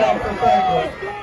let's go.